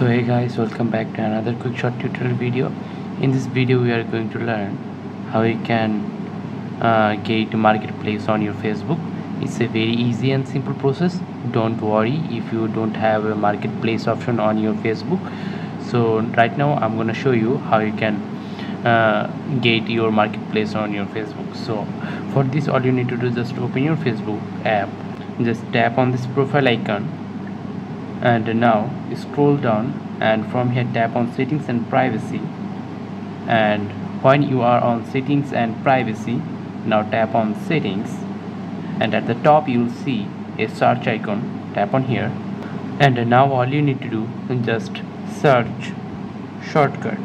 so hey guys welcome back to another quick short tutorial video. In this video we are going to learn how you can uh, get marketplace on your facebook. It's a very easy and simple process. Don't worry if you don't have a marketplace option on your facebook. So right now i'm going to show you how you can uh, get your marketplace on your facebook. So for this all you need to do is just open your facebook app. Just tap on this profile icon and now scroll down and from here tap on settings and privacy. And when you are on settings and privacy now tap on settings. And at the top you will see a search icon. Tap on here. And now all you need to do is just search shortcut.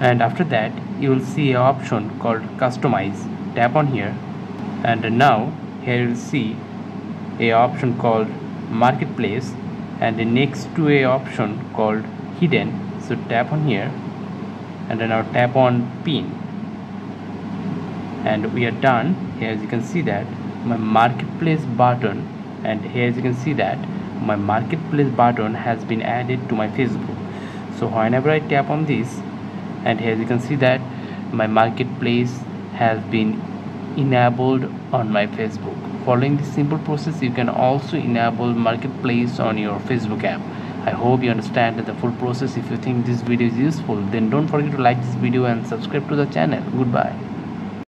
And after that you will see an option called customize. Tap on here. And now here you will see a option called marketplace and the next to a option called hidden. So tap on here and then now tap on pin. And we are done. Here as you can see that my marketplace button and here as you can see that my marketplace button has been added to my facebook. So whenever i tap on this and here as you can see that my marketplace has been enabled on my facebook following this simple process you can also enable marketplace on your facebook app. I hope you understand the full process. If you think this video is useful then don't forget to like this video and subscribe to the channel. Goodbye